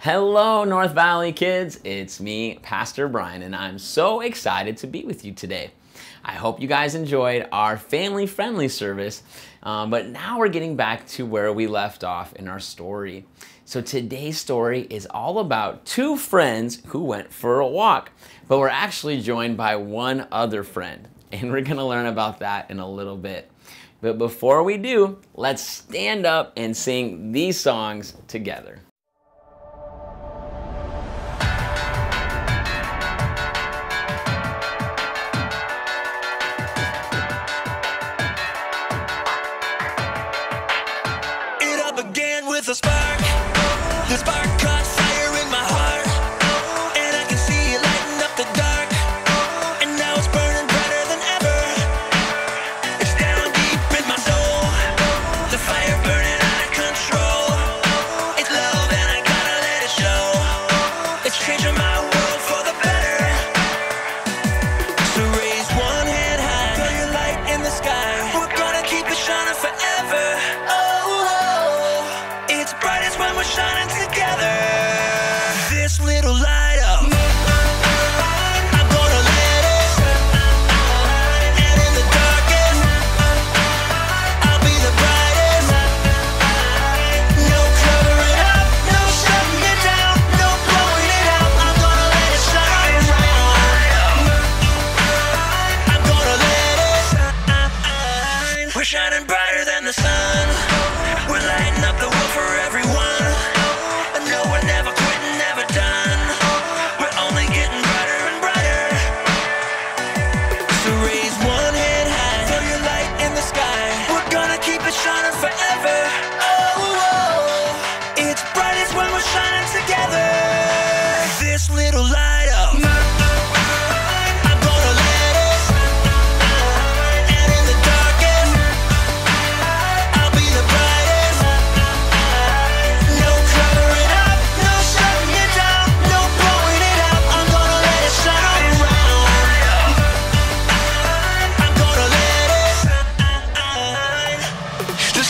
Hello, North Valley kids. It's me, Pastor Brian, and I'm so excited to be with you today. I hope you guys enjoyed our family friendly service, um, but now we're getting back to where we left off in our story. So today's story is all about two friends who went for a walk, but we're actually joined by one other friend, and we're gonna learn about that in a little bit. But before we do, let's stand up and sing these songs together.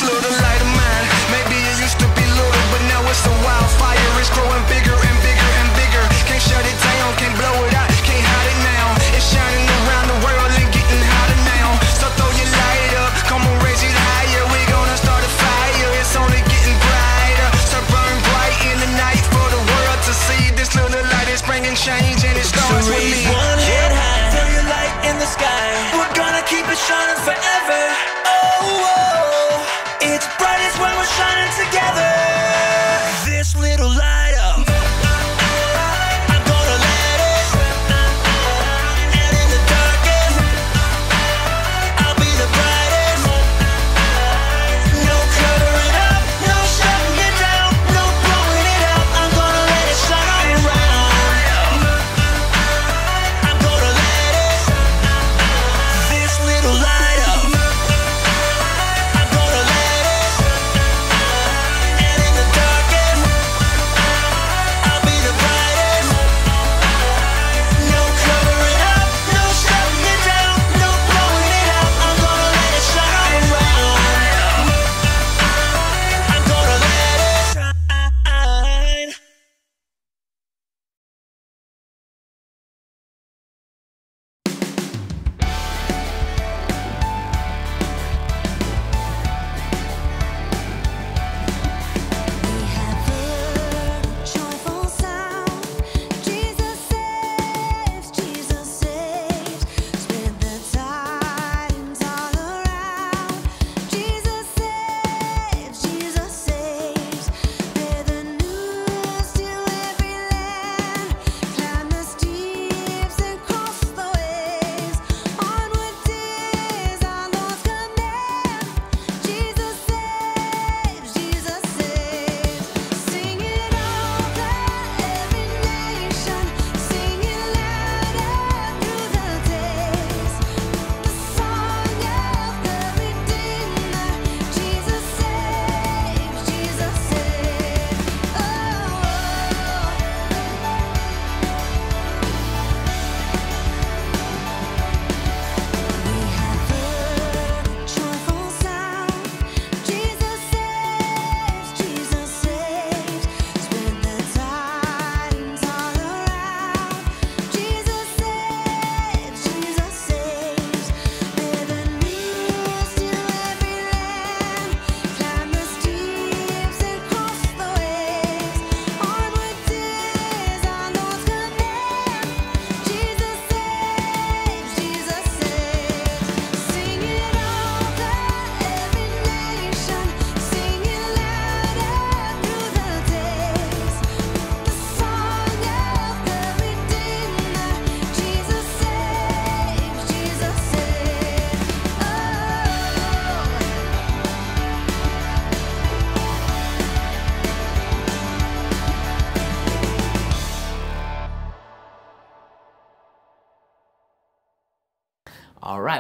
Little light of mine, maybe it used to be little, but now it's a wildfire. It's growing bigger and bigger and bigger. Can't shut it down, can't blow it out, can't hide it now. It's shining around the world and getting hotter now. So throw your light up, come on, raise it higher. We gonna start a fire. It's only getting brighter. So burn bright in the night for the world to see. This little light is bringing change and it So with me. one hand high, throw your light in the sky. We're gonna keep it shining forever. When we're shining together. This little light up.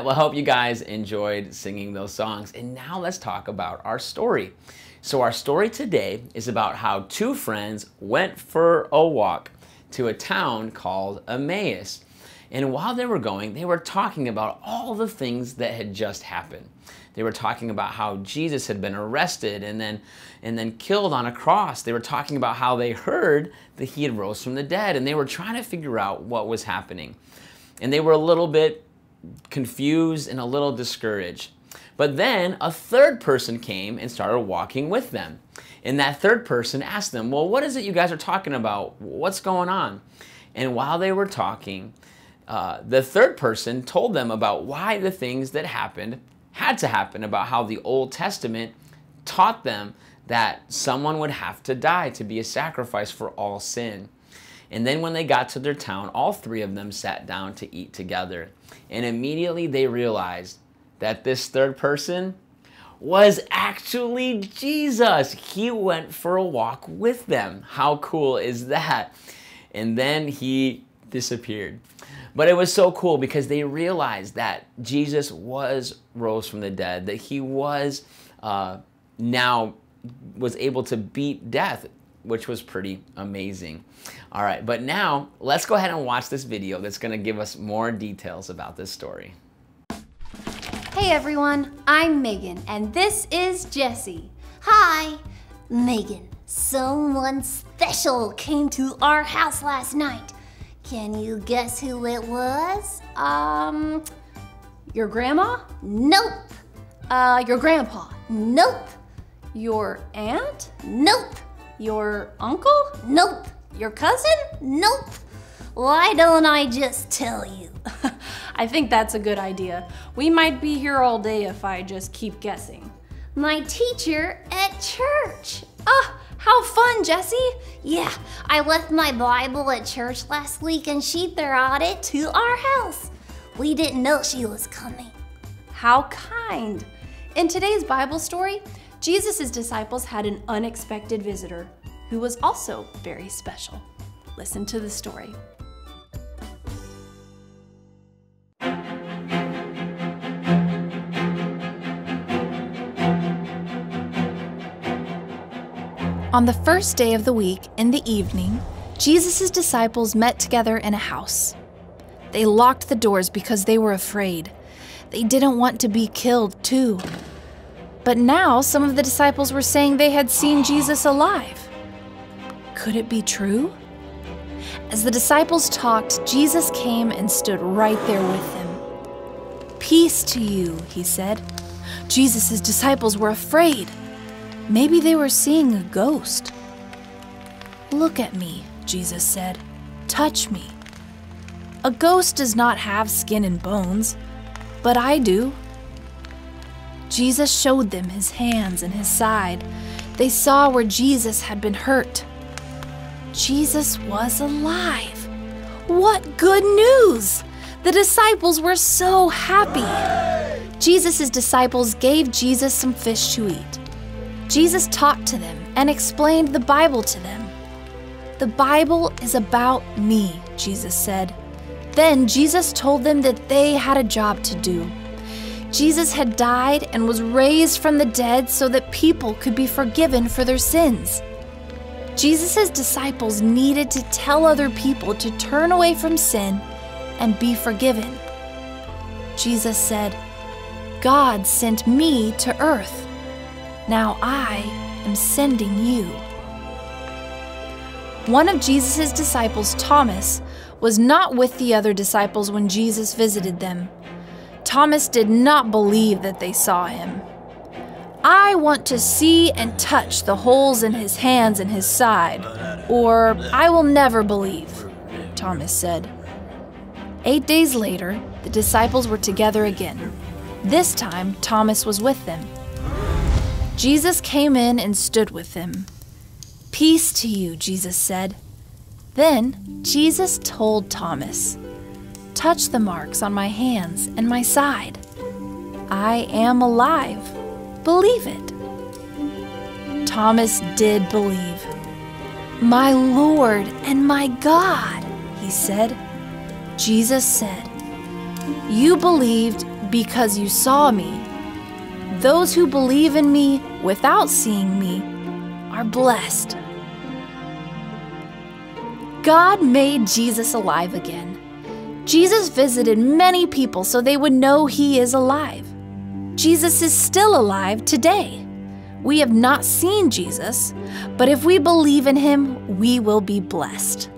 Well, I hope you guys enjoyed singing those songs. And now let's talk about our story. So, our story today is about how two friends went for a walk to a town called Emmaus. And while they were going, they were talking about all the things that had just happened. They were talking about how Jesus had been arrested and then and then killed on a cross. They were talking about how they heard that he had rose from the dead and they were trying to figure out what was happening. And they were a little bit confused and a little discouraged. But then a third person came and started walking with them. And that third person asked them, Well, what is it you guys are talking about? What's going on? And while they were talking, uh, the third person told them about why the things that happened had to happen, about how the Old Testament taught them that someone would have to die to be a sacrifice for all sin. And then when they got to their town, all three of them sat down to eat together. And immediately they realized that this third person was actually Jesus. He went for a walk with them. How cool is that? And then he disappeared. But it was so cool because they realized that Jesus was rose from the dead, that he was uh, now was able to beat death, which was pretty amazing. All right, but now let's go ahead and watch this video that's going to give us more details about this story. Hey everyone, I'm Megan, and this is Jesse. Hi, Megan. Someone special came to our house last night. Can you guess who it was? Um, your grandma? Nope. Uh, your grandpa? Nope. Your aunt? Nope. Your uncle? Nope. Your cousin? Nope. Why don't I just tell you? I think that's a good idea. We might be here all day if I just keep guessing. My teacher at church. Ah, how fun, Jesse. Yeah, I left my Bible at church last week and she brought it to our house. We didn't know she was coming. How kind! In today's Bible story, Jesus' disciples had an unexpected visitor who was also very special. Listen to the story. On the first day of the week, in the evening, Jesus' disciples met together in a house. They locked the doors because they were afraid. They didn't want to be killed, too. But now some of the disciples were saying they had seen Jesus alive. Could it be true? As the disciples talked, Jesus came and stood right there with them. Peace to you, he said. Jesus' disciples were afraid. Maybe they were seeing a ghost. Look at me, Jesus said. Touch me. A ghost does not have skin and bones, but I do. Jesus showed them his hands and his side. They saw where Jesus had been hurt. Jesus was alive. What good news! The disciples were so happy. Jesus' disciples gave Jesus some fish to eat. Jesus talked to them and explained the Bible to them. The Bible is about me, Jesus said. Then Jesus told them that they had a job to do. Jesus had died and was raised from the dead so that people could be forgiven for their sins. Jesus' disciples needed to tell other people to turn away from sin and be forgiven. Jesus said, God sent me to earth. Now I am sending you. One of Jesus' disciples, Thomas, was not with the other disciples when Jesus visited them. Thomas did not believe that they saw him. I want to see and touch the holes in his hands and his side, or I will never believe, Thomas said. Eight days later, the disciples were together again. This time, Thomas was with them. Jesus came in and stood with them. Peace to you, Jesus said. Then Jesus told Thomas, Touch the marks on my hands and my side. I am alive. Believe it. Thomas did believe. My Lord and my God, he said. Jesus said, You believed because you saw me. Those who believe in me without seeing me are blessed. God made Jesus alive again. Jesus visited many people so they would know he is alive. Jesus is still alive today. We have not seen Jesus, but if we believe in him, we will be blessed.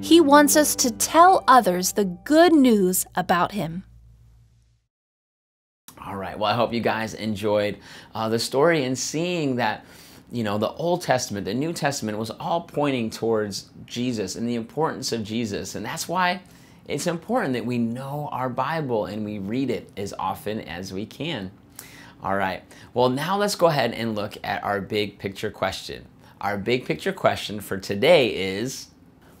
He wants us to tell others the good news about him. All right. Well, I hope you guys enjoyed uh, the story and seeing that, you know, the Old Testament, the New Testament was all pointing towards Jesus and the importance of Jesus. And that's why it's important that we know our Bible and we read it as often as we can. All right. Well, now let's go ahead and look at our big picture question. Our big picture question for today is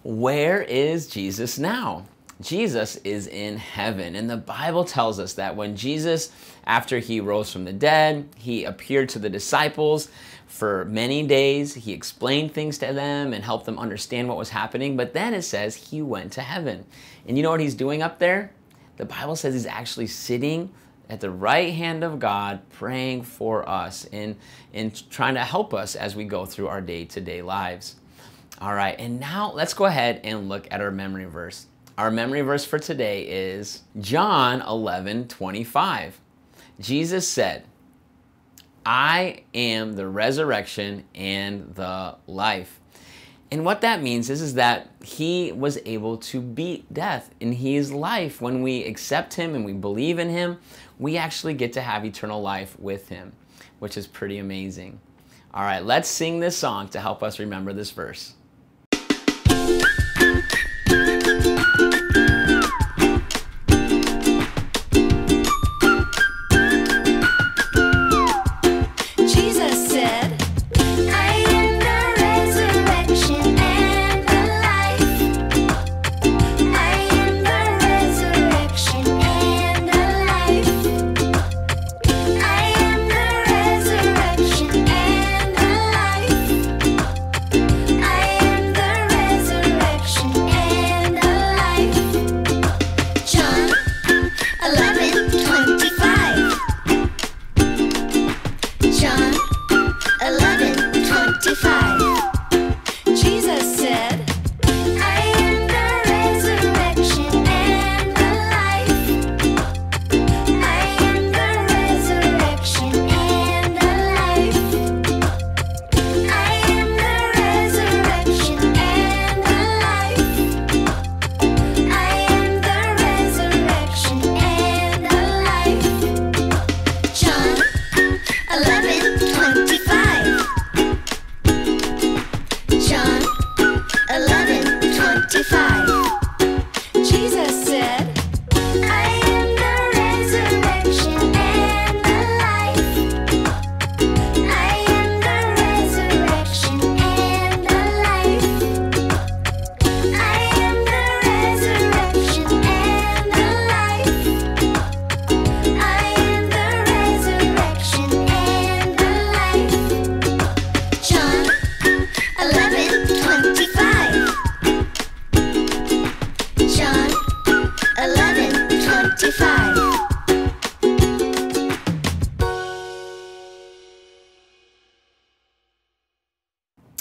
Where is Jesus now? Jesus is in heaven. And the Bible tells us that when Jesus, after he rose from the dead, he appeared to the disciples for many days. He explained things to them and helped them understand what was happening. But then it says he went to heaven. And you know what he's doing up there? The Bible says he's actually sitting at the right hand of God, praying for us and, and trying to help us as we go through our day to day lives. All right, and now let's go ahead and look at our memory verse. Our memory verse for today is John 11 25. Jesus said, I am the resurrection and the life. And what that means is, is that he was able to beat death in his life. When we accept him and we believe in him, we actually get to have eternal life with him, which is pretty amazing. All right, let's sing this song to help us remember this verse.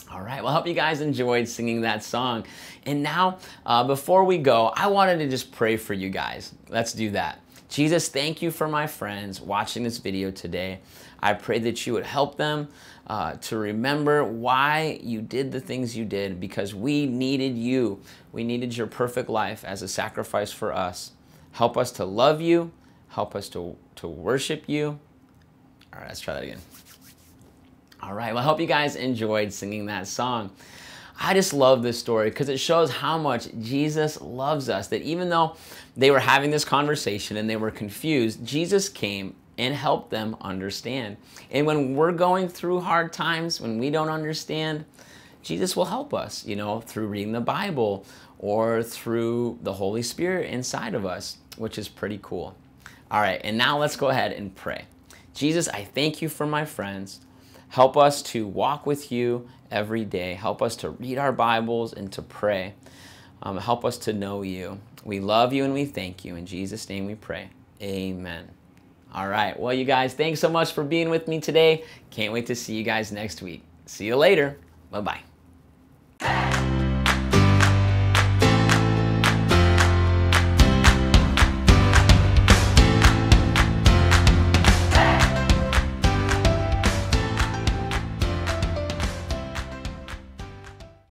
All right. Well, I hope you guys enjoyed singing that song. And now, uh, before we go, I wanted to just pray for you guys. Let's do that. Jesus, thank you for my friends watching this video today. I pray that you would help them uh, to remember why you did the things you did because we needed you. We needed your perfect life as a sacrifice for us. Help us to love you. Help us to, to worship you. All right, let's try that again. All right, well, I hope you guys enjoyed singing that song. I just love this story because it shows how much Jesus loves us. That even though they were having this conversation and they were confused, Jesus came and helped them understand. And when we're going through hard times, when we don't understand, Jesus will help us, you know, through reading the Bible or through the Holy Spirit inside of us, which is pretty cool. All right, and now let's go ahead and pray. Jesus, I thank you for my friends. Help us to walk with you every day. Help us to read our Bibles and to pray. Um, help us to know you. We love you and we thank you. In Jesus' name we pray. Amen. All right. Well, you guys, thanks so much for being with me today. Can't wait to see you guys next week. See you later. Bye bye.